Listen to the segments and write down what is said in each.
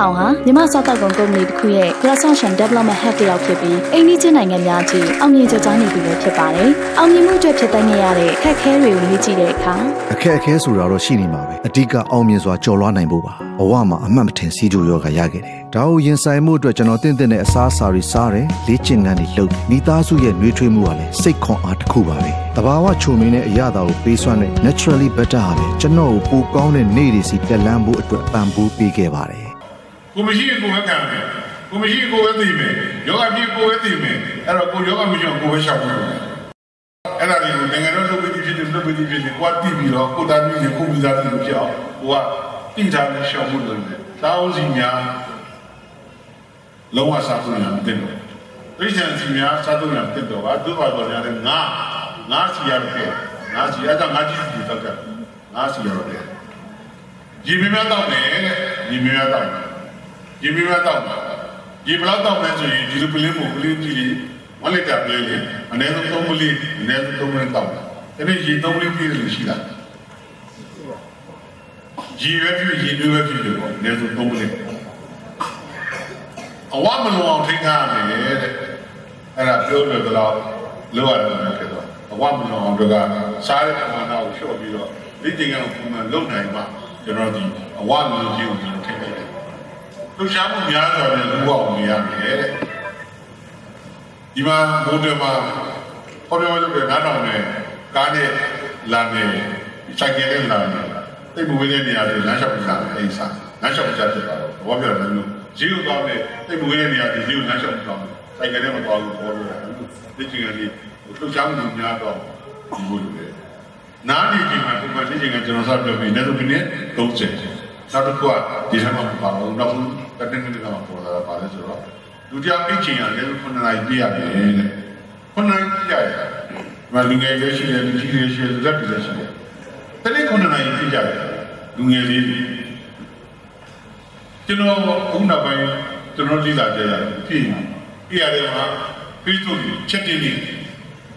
အောင်ဟာမြမစားတောက်ကုန်ကုမ္ပဏီတစ်ခုရဲ့ Cross-Ocean Development Hub တယောက်ဖြစ်ပြီးအိန္ဒိချင်းနိုင်ငံများကြီးအောင်မြင်ကြကြားနေသူပဲဖြစ်ပါတယ်။အောင်မြင်မှုအတွက်ဖြစ်တဲ့နေရတဲ့ခက်ခဲတွေကိုလေ့ကြည့်တဲ့အခါအခက်အခဲဆိုတာတော့ရှိနေမှာပဲအဓိကအောင်မြင်စွာကြော်လွှားနိုင်ဖို့ပါဘဝမှာအမှတ်မထင်စီးကြိုရောဂါရခဲ့တယ်ဒါကိုရင်ဆိုင်မှုအတွက်ကျွန်တော်တင့်တင့်နဲ့အစားအစာတွေစားတယ်လေ့ကျင့်ခန်းတွေလုပ်မိသားစုရဲ့နှွေးထွေးမှုကလည်းစိတ်ခွန်အားတစ်ခုပါပဲတဘာဝချုံမင်းတဲ့အရာတာကိုပေးစွမ်းတဲ့ naturally better ဟာလည်းကျွန်တော်ကိုပိုကောင်းတဲ့နေ့တွေစီတက်လန်းဖို့အတွက်ပံ့ပိုးပေးခဲ့ပါတယ် ကိုမရှိကိုပဲခံမယ်ကိုမရှိကိုပဲသိမယ်ယောဂဖြစ်ကိုပဲသိမယ်အဲ့တော့ကိုယောဂမရှိကိုပဲရှောက်မယ်အဲ့ဒါတွေကိုနိုင်ငံတော်လုပ်ပြီးဖြစ်တယ်လုပ်ပြီးဖြစ်တယ်ကိုကတည်ပြီးတော့ကိုတာမျိုးကိုမိသားစုကိုကြောက်ကိုကတည်ထားတဲ့ရှောက်မှုလုပ်တယ်တောင်းစီများလုံးဝစားသုံးရမတင်တော့ပြိဿံစီများစားသုံးရမတင်တော့ဘာသူ့ဘာတော်များလဲငါငါစီရတယ်ငါစီရတာငါကြည့်ပြီးတော့ငါစီရတယ်ဒီမြတ်တော့တယ်ဒီမြတ်တော့ ဒီမြတ်တော့ဒီဘလောက်တော့လဲဆိုရင်ဒီလိုပလင်းမို့ပလင်းကြည့်လေမလေးကပလင်းလေအနည်းဆုံး၃မလီအနည်းဆုံး၃မလီတော့တယ်အဲ့ဒီရေ၃မလီပြည့်လို့ရှိလားရေပဲဖြစ်ရေတွေပဲဖြစ်တယ်ပေါ့အနည်းဆုံး၃မလီအဝမလုံအောင်ထိန်းထားရမယ်တဲ့အဲ့ဒါပြောလို့တော့လောရတယ်ဖြစ်တော့အဝမလုံအောင်တို့ကစားတဲ့ပမာဏကိုလျှော့ပြီးတော့ဒီတင်ကတော့ပုံမှန်လုံနိုင်မှကျွန်တော်ဒီအဝမလုံခြင်းကိုကျွန်တော်ထိန်း လိုက်တယ်လှူရှားမှုများစွာနဲ့လူ့အောင်နေရမယ်တဲ့ဒီမှာဘုဒ္ဓမှာဟောပြောလို့ပြနားထောင်နေကားနဲ့လာနေစိုက်ကယ်နဲ့လာနေတိတ်မဝေးတဲ့နေရာတွေလမ်းလျှောက်ပြတာအိမ်စားလမ်းလျှောက်ပြတာဖြစ်တာတော့ဘောပြောတယ်လို့ဈေးကိုသွားမယ်တိတ်မဝေးတဲ့နေရာတွေဈေးကိုလမ်းလျှောက်ပြတာစိုက်ကယ်နဲ့မသွားဘူးဘောပြောတယ်ဒီကျင်ကလေးလှူရှားမှုများတော့ဒီလိုလေနားဒီဒီမှာဒီမှာဒီကျင်ကကျွန်တော်စပြောပြီးနေတော့ဒီနေ့30 နောက်တစ်ခုကဒီထဲမှာပါတော့နောက်ဆုံးတနေ့နေ့ကမှပေါ်လာတာပါလဲဆိုတော့လူတယောက်အိတ်ချင်ရတယ်ခုနှစ်နာရီပြရတယ်တဲ့ခုနှစ်နာရီပြရတယ်မလူငယ်လေးရှိတယ်လူကြီးလေးရှိတယ်လက်ပြလေးရှိတယ်တနေ့ခုနှစ်နာရီပြရတယ်လူငယ်လေးကျွန်တော်အခုနောက်ပိုင်းကျွန်တော်လေ့လာကြရတယ်ဖြစ်ပြရတယ်မှာ Facebook ချက်တင်နေ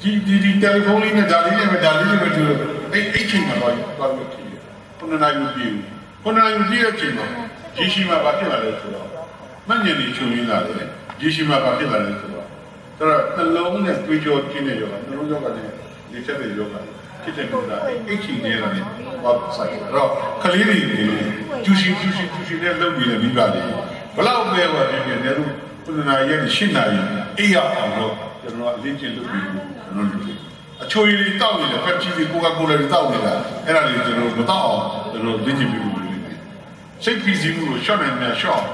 ဒီဒီဒီတယ်လီဖုန်းလေးနဲ့ဒါလေးနဲ့ပဲဒါလေးနဲ့ပဲတွေ့အဲ့အိတ်ချင်မှာတော့တော့ဖြစ်တယ်ခုနှစ်နာရီပြည့် ခုနကပြည့်တဲ့ချိန်မှာယေရှုမှာဘာဖြစ်လာလဲဆိုတော့မညင်နေချုံရင်းလာတယ်ယေရှုမှာဘာဖြစ်လာလဲဆိုတော့ဆိုတော့နှလုံးနဲ့တွေးကြောခြင်းနဲ့ရောနှလုံးရောဂါနဲ့နေချက်တဲ့ရောဂါဖြစ်တဲ့လို့လားအိတ်ချီနေတာနဲ့ဘာဆိုင်တော့ကလေးတွေကျူရှိကျူရှိကျူရှိနဲ့လုပ်ပြီးလည်းပြီးပါလေဘလောက်ပဲဟောဒီနေ့လည်းခုနကရက်ရှင်းနာရီအေးရအောင်တော့ကျွန်တော်အလေးကျင့်လုပ်ပြီးကျွန်တော်လုပ်အချိုရည်တွေတောက်နေတယ်ဖက်ချီတွေကိုကာကိုလာတွေတောက်နေတာအဲ့ဒါတွေကျွန်တော်မတောက်အောင်ကျွန်တော်လေ့ကျင့်ပြီး စိတ်ဖိစီးမှုကို short နဲ့များ short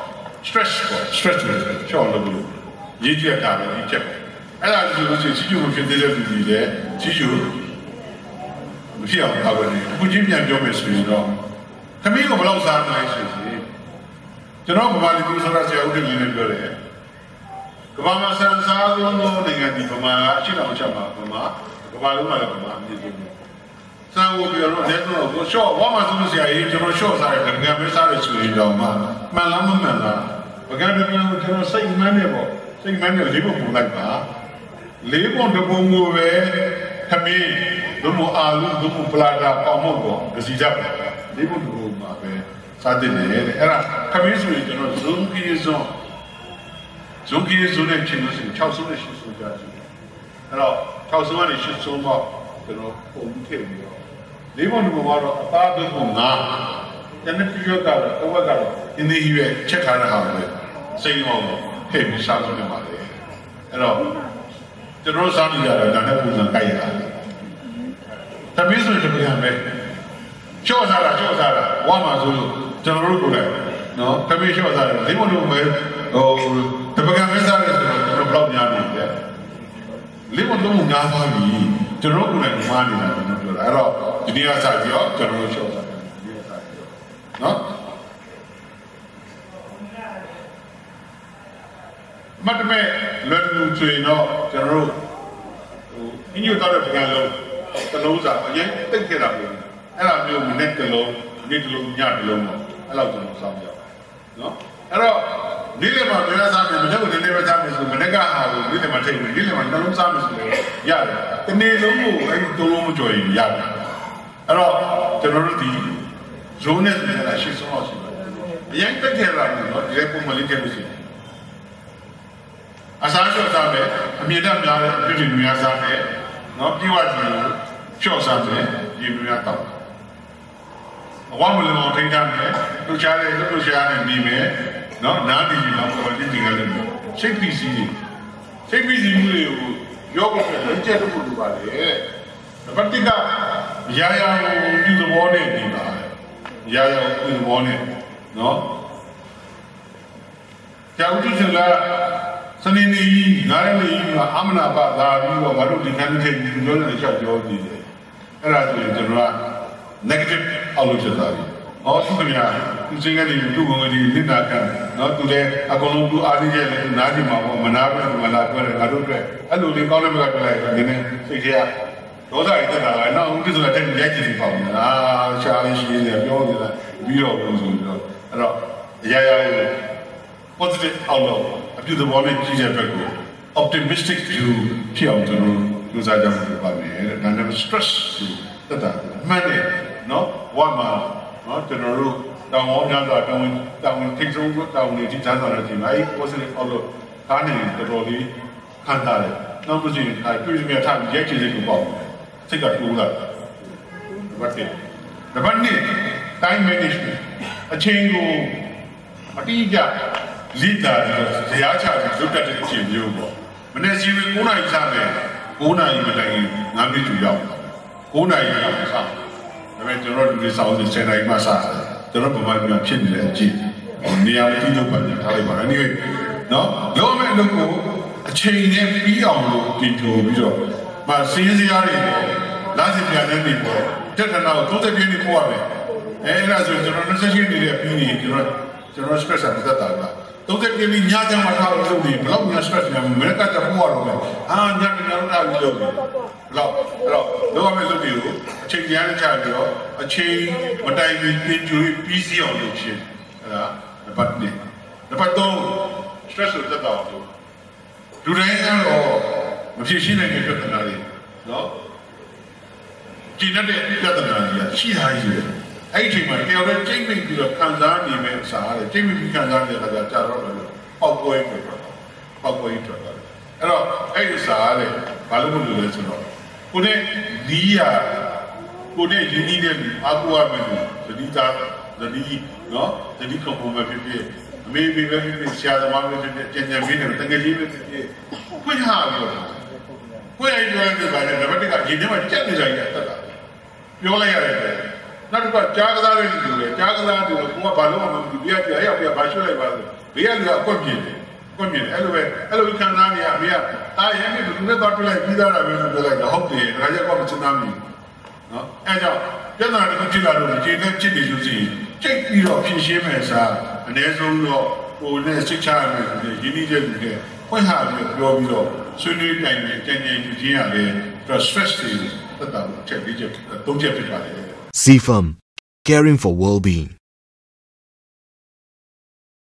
stress ကို stress ကို short လုပ်လို့ရေးကြည့်တာပဲဒီချက်အဲ့ဒါဆိုလို့ရှိရင်စီကျူမဖြစ်သေးတဲ့လူတွေလည်းစီကျူမဖြစ်အောင်ပါပဲအခုချင်းပြန်ပြောမယ်ဆိုရင်တော့ခမင်းကိုဘယ်လောက်စားနိုင်ဆိုရင်ကျွန်တော်ဗမာလူမျိုးဆိုတာဆရာဦးတင်လေးနဲ့ပြောတယ်ကမ္ဘာမှာဆန်စားဆုံးသောနိုင်ငံဒီဗမာကအရှိတော်ချက်မှာဗမာကမ္ဘာလုံးမှာလည်းဗမာအမြင့်ဆုံး စံကိုပြောတော့လက်တော့ကိုရှော့ဘာမှသူဆရာကြီးကျွန်တော်ရှော့စားတယ်ငါပဲစားတယ်ဆိုရင်တော့မှမှန်လားမမှန်လားပကံတပြန်ကိုကျွန်တော်စိတ်မှန်းနေပေါ့စိတ်မှန်းနေလေးပုံပုံလိုက်ပါလေးပုံတစ်ပုံကိုပဲခမင်းဒုမအာလူဒုမပလာတာပေါ့မို့ပေါ့ဒစီကြပါလေးပုံတစ်ပုံမှာပဲစားတဲ့နေတယ်အဲ့ဒါခမင်းဆိုရင်ကျွန်တော်ဇုံကီဇွန်ဇုံကီဇွန်နဲ့ချင်းလို့ရှိရင်6ဆုံးနဲ့8ဆုံးကြတယ်အဲ့တော့6ဆုံးကနေ8ဆုံးပေါ့ကျွန်တော်ပုံထည့်ပြီးတော့ လေးပုံတစ်ပုံကတော့အသားသုံးပုံငါတနည်းပြောတာတော့အဝက်ကတော့အင်းဒီကြီးပဲချက်ထားတဲ့ဟာပဲစိတ်အောင်ထည့်ပြီးစားလို့ရပါတယ်အဲ့တော့ကျွန်တော်စားနေကြတာဒါနဲ့ပုံစံကြိုက်ရတယ်သမီးဆိုရင်ပြန်ပဲချော့စားတာချော့စားတာဝါမှာဆိုလို့ကျွန်တော်တို့ကိုလည်းနော်သမီးချော့စားတယ်လေးပုံတစ်ပုံပဲဟိုတပကံမဲစားတယ်ဆိုတော့ကျွန်တော်ဘလောက်များနေလဲလေးပုံတစ်ပုံများသွားပြီကျွန်တော်ကိုယ်လည်းမှားနေတာကျွန်တော်ပြောတာအဲ့တော့ ဒီနေ့ကစပြီးတော့ကျွန်တော်တို့ရှော့တာဒီနေ့ကစပြီးတော့နော်မတ်မဲလွယ်လူဆိုရင်တော့ကျွန်တော်တို့ဟိုအင်းညိုတော့တဲ့ပြန်လုံးတလုံးစားအရင်တိတ်ခဲ့တာပဲအဲ့ဒါမျိုးမနေ့တလုံးနေ့တလုံးညတလုံးပေါ့အဲ့လောက်ကျွန်တော်စောင့်ကြပါနော်အဲ့တော့နေ့လယ်မှာပြန်စားမယ်မနေ့ကနေ့ပဲစားမယ်ဆိုမနေ့ကဟာကိုနေ့လယ်မှာထိတ်မယ်နေ့လယ်မှာနှလုံးစားမယ်ဆိုရင်ရတယ်တနေ့လုံးကိုအဲ့ဒီသုံးလုံးမကြော်ရင်ရတယ် အဲ့တော့ကျွန်တော်တို့ဒီဇုံနဲ့ဆိုတာရှေ့ဆုံးအောင်ရှိပါတယ်အရင်တက်ခဲ့လာတယ်နော်ဒီလေပုံမလေးခဲ့လို့ရှိရင်အစားလျှော့စားမယ်အမြင့်တက်များတဲ့အဖြစ်တွေများစားတယ်နော်ပြေဝကြည့်လို့လျှော့စားတယ်ဒီများတော့အဝမလုံးအောင်ထိန်းထားမယ်လှူရှားတယ်လှူရှားတယ်နေမယ်နော်နားတည်ပြီးတော့ဘာတင်ကြတယ်စိတ်ပီစီစိတ်ပီစီမှုတွေကိုရောဂါနဲ့ကြက်လို့လို့ပါလေပဋိက ရာရာကိုဒီသဘောနဲ့နေပါရာရာကိုဒီသဘောနဲ့နော်ကြာဦးတိစလာစနေနေ့ကြီးငါးရက်နေ့ကြီးမှာအမနာပါလာပြီးတော့ငါတို့ဒီခန်းထဲကြီးပြောနေချက်ပြောနေတယ်အဲ့ဒါဆိုရင်ကျွန်တော်က negative အောက်လို့ဖြစ်သွားပြီ။ဟောသူကများသူစင်ကနေသူ့ဘုံကြီးလစ်နာခံနော်သူလည်းအကုန်လုံးသူအားရရဲ့လည်းနားကြည့်မှာပေါ့မနာပဲမလာပြောတယ်ငါတို့အတွက်အဲ့လိုလေးကောင်းတဲ့ဘက်ကပြလိုက်တယ်နည်းနည်းစိတ်ထဲက ဒေါသတွေတက်လာတယ်နောက်ဦးကိစ္စလည်းတက်ရိုက်ကြည့်ပေါ့။အာရှားလေးရှိနေပြောနေတာပြီးတော့ဘုံဆိုပြီးတော့အဲ့တော့အရာရာ positive outlook အပြုသဘောနဲ့ကြည့်တဲ့ဘက်ကို optimistic view ဖြစ်အောင်ကျွန်တော်လူစားကြမှာပါမယ်တဲ့ဒါနဲ့ stress တက်တာမှန်တယ်နော်ဝမ်းမှာနော်ကျွန်တော်တို့တောင်းအောင်များစွာတောင်းဝင်တောင်းဝင်ထိတ်ဆုံးတောင်းဝင်ဒီချမ်းသာတဲ့ဒီမိုင်း positive outlook ကားနေတော်တော်လေးခံစားတယ်နောက်တစ်ချိန်အဲတွေ့မြတ်ထားပြီးရိုက်ချင်တဲ့ကိုပေါ့ စိတ်ကတိုးလာတယ်ဘာဖြစ်နံပါတ်2 time management အချိန်ကိုအတိအကျလိတာပြီးဇရာချပြီးလွတ်တက်တဲ့အချိန်မျိုးပေါ့မနေ့စီဝင်9နိုင်ချမယ်9နိုင်မတိုင်9မိနစ်ရောက်9နိုင်ရောက်စဒါပေမဲ့ကျွန်တော်တို့ဒီဆောင်စစ်10နိုင်မှစကျွန်တော်ဗမာပြည်ဖြစ်နေတဲ့အကြည့်နေရာမတိတော့ပါထားလိုက်ပါ anyway နော်လောမဲ့လူကိုအချိန်နဲ့ပြီးအောင်လို့တင်ထိုးပြီးတော့မစင်းစရာတွေ လာစီပြန်နေပြီပေါ့တက်တနာကို30ပြည့်နေပို့ရမယ်အဲအဲ့ဒါဆိုကျွန်တော်28နေတဲ့ပြီးနေကျွန်တော်ကျွန်တော် stress မသက်တာကတော့တဲ့ပြည်ညကြမှာထားလို့လုပ်နေဘလောက်များ stress များမင်းကတပို့ရတော့မယ်အာညကညတော့လာလို့လုပ်နေဘလောက်အဲ့တော့လောကမဲ့လုပ်ပြီးအချိန်ကြီးရချပြီးတော့အချိန်မတိုင်ခင်ပြင်ကျူပြီးစီအောင်လုပ်ရှင်အဲ့ဒါနံပါတ်1နံပါတ်3 stress ကိုသက်တာအောင်လုပ်လူတိုင်းကတော့မဖြစ်ရှင်းနိုင်တဲ့ပြဿနာတွေနော် ကျင်းတဲ့ပြဿနာတွေရှိသားကြီးတွေအဲ့ဒီအချိန်မှာတယောက်တည်းချိန်မိပြီးတော့ခံစားနေမဲ့အစားတဲ့ချိန်မိပြီးခံစားနေတဲ့အခါကျတော့လည်းပေါက်ပွဲပဲပေါ့ပေါက်ပွဲထွက်တာအဲ့တော့အဲ့ဒီစားတဲ့ဘာလို့မလုပ်လဲဆိုတော့ကိုနဲ့နီးရကိုနဲ့ယဉ်ကြီးတဲ့လူအကူရမယ်လူသတိသားသတိနော်သတိကုံပုံပဲဖြစ်ဖြစ်အမေမေပဲဖြစ်ဖြစ်ဆရာသမားပဲဖြစ်ဖြစ်ကျန်ကျန်မင်းတွေတကယ်ကြီးပဲဖြစ်ဖြစ်ဖွင့်ဟာပြီးတော့ဖွင့်ရတဲ့ဘာလဲနံပါတ်1ကဒီထဲမှာကြက်နေကြရတတ်တာ ပြောလိုက်ရတယ်နောက်တစ်ခါကြားကစားတဲ့လူတွေကြားကစားတယ်ကိုကဘာလို့မှမသိဘူးပြရပြရပြဘာရွှေ့လိုက်ပါလို့ဘေးကလူကအကွက်ပြင်းတယ်ကွက်ပြင်းတယ်အဲ့လိုပဲအဲ့လိုခံစားနေရအမေကတာရမ်းနေလူနဲ့တော့တွေ့လိုက်ပြီးသားတာပဲလို့ပြောလိုက်တော့ဟုတ်တယ်ဒါကြတော့မချင်သားမိနော်အဲ့ကြောင့်ပြဿနာတစ်ခုဖြစ်လာလို့ခြေနဲ့ချစ်နေလို့ရှိရင်ချိန်ပြီးတော့ဖြည့်ရှင်းမယ်စားအ ਨੇ ဆုံးတော့ကိုယ်နဲ့စိတ်ချရမယ်ဆိုရင်ရင်းနှီးတဲ့လူတွေဖွင့်ဟာပြီးပြောပြီးတော့ဆွေးနွေးနိုင်တယ်ကြင်ကြင်ယူခြင်းရတယ်တော့ stress တွေ CFAM, caring for well-being.